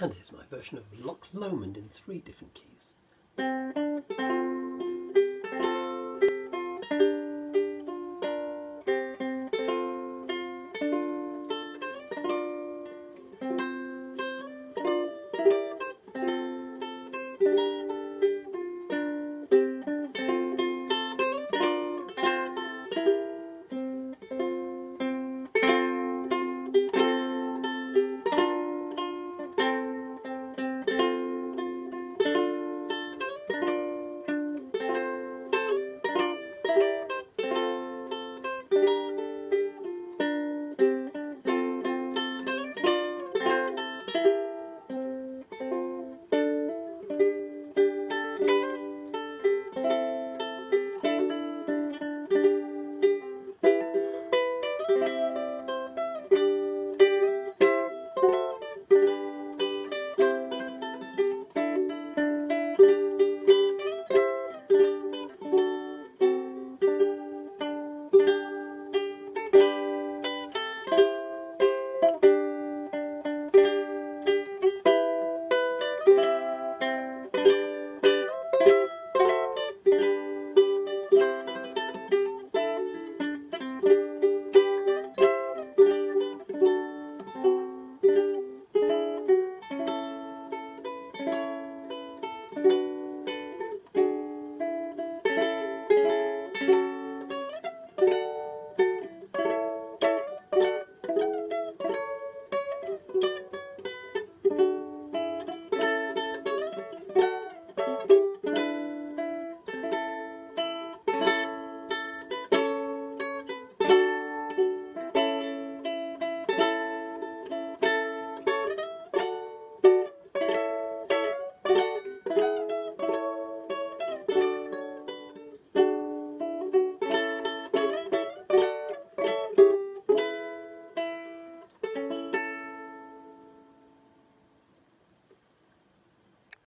And here's my version of Loch Lomond in three different keys.